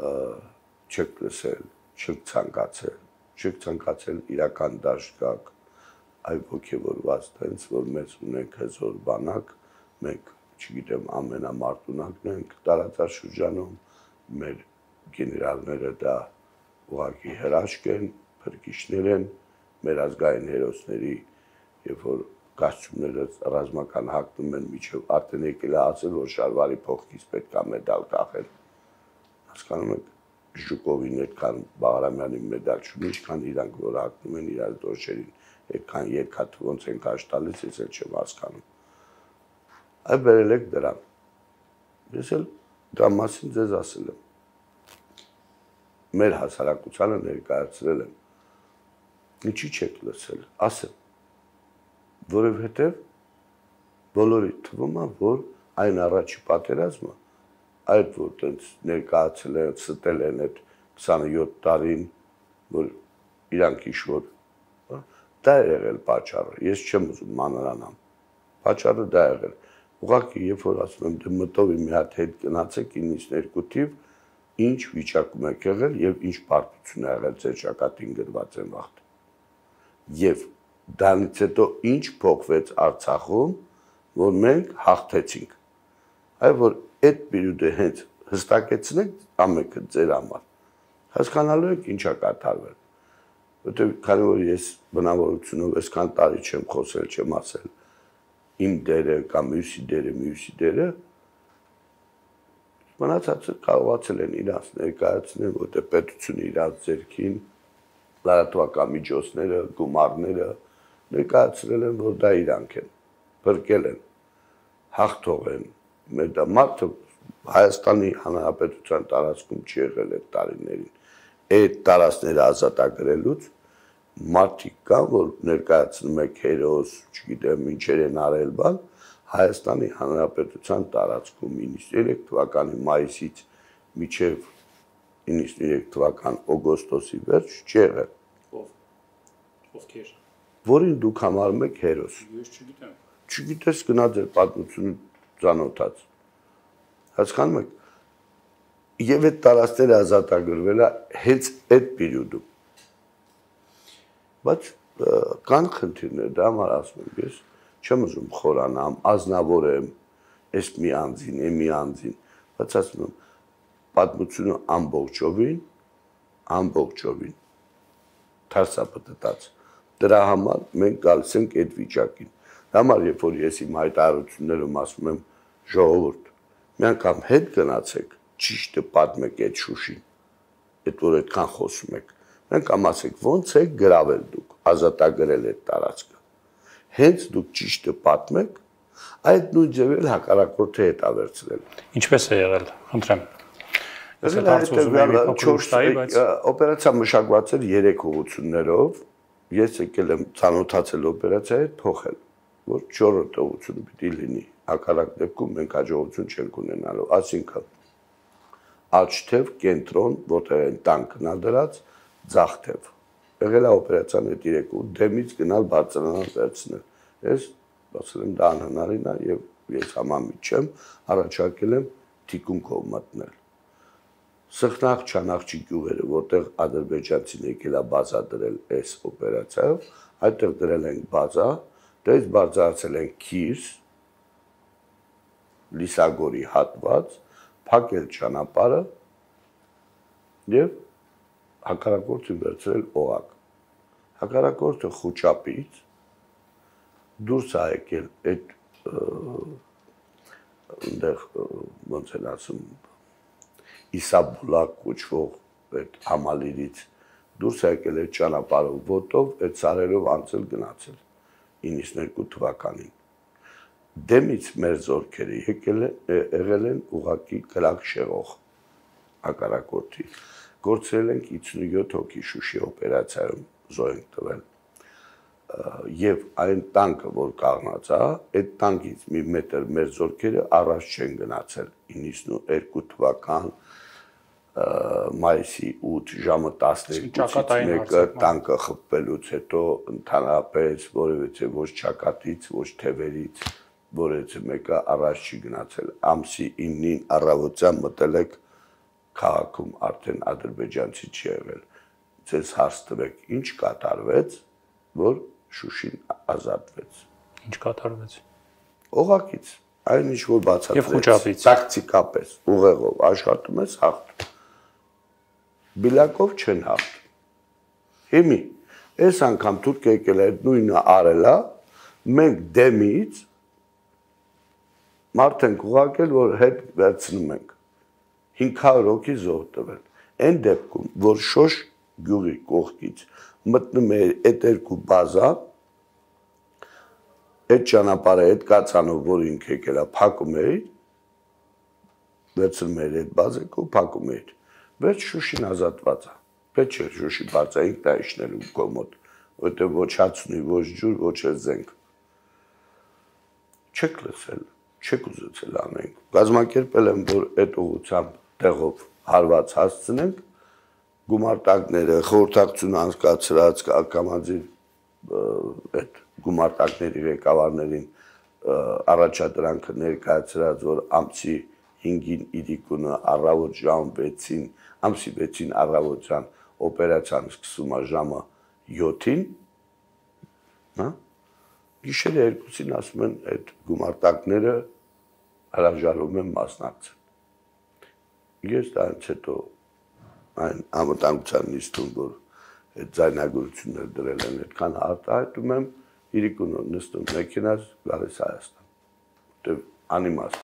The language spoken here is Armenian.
չեք լսել, չեք ցանկացել, չեք ցանկացել իրական դաշտակ, այ ողջևորված տենց որ մեզ ունենք հզոր բանակ, մենք չգիտեմ ամենամարտունակն ենք տարածաշրջանում, մեր գեներալները դա ուղակի հրաշք են, փրկիչներ են, մեր ազգային հերոսների, երբ որ կաշճումները ռազմական հակնում են միջև արդեն եկել է ասել, որ շարվարի փոխկից պետք է մեդալ կախել։ Հասկանում եք, Ժուկովին այդքան Բաղրամյանի մեդալ չունի, ինչքան իրանք որ հակնում են իրար դոշերին, այդքան երկաթ ոնց են քաշ տալիս, ես էլ չեմ հասկանում։ Այ բերել եք դրան։ Ես էլ դա մասին ձեզ ասել եմ մեր հասարակությանը ներկայացրել եմ։ Ինչի չեք լսել, ասեմ։ Որովհետև բոլորի թվում է, որ այն առաջի պատերազմը, այդ որ տենց ներկայացել են, ստել են այդ 27 տարին, որ իրանք իշոր, հա, դա է եղել պատճառը։ Ես չեմ ուզում մանրանամ։ Պատճառը դա է եղել։ Ուղղակի երբ որ ասում եմ դե մտովի մի հատ հետ գնացեք 92 թիվ, ինչ վիճակում եք եղել եւ ինչ բարդություն ա եղել ձեր ճակատին գրված են վաղտ։ Եվ դրանից հետո ինչ փոխվեց Արցախում, որ մենք հաղթեցինք։ Այ որ այդ պերիոդը հենց հստակեցնենք ամենքը ձեր համար։ Հասկանալու եք ինչա կատարվել։ Որտեղ քանի որ ես բնավորությունով այսքան տարի չեմ խոսել, չեմ ասել իմ դերը կամ մյուսի դերը, մյուսի դերը, մնացածը կարողացել են իրանց ներկայացնել, որտեղ պետությունը իրանց ձերքին լրատվական միջոցները, գումարները ներկայացրել են, որ դա իրանք են, բրկել են, հաղթող են։ Մեր դա մարդը Հայաստանի Հանրապետության տարածքում չի եղել այդ տարիներին։ Այդ տարածքները ազատագրելուց մարդիկ կան, որ ներկայացնում եք հերոս, չգիտեմ, ինչեր են արել բան, Հայաստանի Հանրապետության տարածքում 93 թվականի մայիսից մինչև 93 թվական օգոստոսի վերջ չեղել։ Ով։ Ովքեր։ Որին դուք համարում եք հերոս։ Ես չգիտեմ։ Չգիտես գնա ձեր պատմությունը ծանոթած։ Հասկանում եք։ Եվ այդ տարածքները ազատագրվել է հենց այդ պերիոդում։ Բայց կան խնդիրներ, դա համար ասում եմ ես չեմ ուզում խորանամ, ազնավորեմ, այս մի անձին, է մի անձին, բայց ասում եմ, պատմությունը ամբողջովին, ամբողջովին թարսապտտած։ Դրա համար մենք գալիս ենք այդ վիճակին։ Համար երբ որ ես իմ հայտարարություններում ասում եմ ժողովուրդ, մի անգամ հետ գնացեք, ճիշտը պատմեք այդ շուշին։ Այդ որ այդքան խոսում եք։ Մենք ամասեք ո՞նց է գրավել դուք, ազատագրել այդ տարածքը հենց դուք ճիշտը պատմեք, այդ նույն ձևել հակառակորդը հետ ավերցրել։ Ինչպես է եղել, խնդրեմ։ Ես էլ հարց ուզում եմ 4 տայի, բայց օպերացիա մշակված էր 3 ուղություններով։ Ես եկել եմ ցանոթացել օպերացիայի հետ փոխել, որ 4 ուղություն պիտի լինի։ Հակառակ դեպքում մենք հաջողություն չենք ունենալու։ Այսինքն աճ թև, կենտրոն, որտեղ են տանկն ադրած, ձախ թև եղել է օպերացիան այդ երեկո դեմից գնալ բարձրանալ վերցնել։ Ես ասել եմ դա անհնարին է եւ ես համամիջ չեմ, առաջարկել եմ թիկունքով մտնել։ Սխնախ Չանախչի գյուղերը, որտեղ ադրբեջանցին եկել է բազա դրել այս օպերացիայով, այդտեղ դրել են բազա, դες բարձրացել են քիրս, լիսագորի հատված, փակել ճանապարհը եւ հակառակորդին վերցրել օղակ։ Հակառակորդը խոճապից դուրս ա եկել այդ այնտեղ ոնց են ասում Իսաբուլա կոչվող այդ համալիրից դուրս եկել այդ ճանապարհով ոտով այդ սարերով անցել գնացել 92 թվականին դեմից մեր զորքերը եկել եղել են ուղակի կրակ շեղող հակառակորդի գործել ենք 57 հոգի Շուշի օպերացիայում զոհենք տվել եւ այն տանկը որ կաղնած է այդ տանկից մի մետր մեր զորքերը առաջ չեն գնացել 92 թվական մայիսի 8 ժամը 12-ից մեկը տանկը խփվելուց հետո ընդհանրապես որևէ ոչ ճակատից ոչ թևերից որևէ մեկը առաջ չի գնացել ամսի 9-ին առավոտյան մտել եք քաղաքում արդեն ադրբեջանցի չի եղել։ Ձեզ հարց տվեք, ինչ կատարվեց, որ Շուշին ազատվեց։ Ինչ կատարվեց։ Օղակից այն ինչ որ Եվ խոճապից։ բացատրեց տակտիկապես ուղեղով աշխատում ես հաղթ բիլակով չեն հաղթ հիմի այս անգամ թուրք եկել է այդ նույնը արելա մենք դեմից մարդ ենք ուղակել որ հետ վերցնում ենք 500 հոգի զոհ տվել այն դեպքում որ շոշ գյուղի կողքից մտնում է այդ երկու բազա այդ ճանապարհը այդ կացանով, որ ինք եկել է, փակում էի, վերցնում էր այդ բազեկը ու փակում էր։ Վերջ Շուշին ազատված է։ Պետք չէ Շուշի բացային տայիշներում կոմոդ, որտեղ ոչ հաց ունի, ոչ ջուր, ոչ էլ զենք։ Չեք լսել, չեք ուզեցել անենք։ Գազམ་ակերպել եմ, որ այդ ուղությամբ տեղով հարված հասցնենք գումարտակները խորհրդակցություն անցկացրած կամազի այդ գումարտակների ղեկավարներին առաջադրանքը ներկայացրած, որ ամսի 5-ին Իրիկունը առավոտ ժամ 6-ին, ամսի 6-ին առավոտյան օպերացիան սկսում է ժամը 7-ին, հա? Գիշերը 2-ին ասում են այդ գումարտակները հրաժարվում են մասնակցել։ Ես դրանից հետո այն ամտանության նիստում, որ այդ ձայնագրություններ դրել են, այդքան արտահայտում եմ, իրիկունը նստում մեքենաս գալիս Հայաստան։ Որտեվ անիմաստ